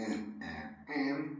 M and M.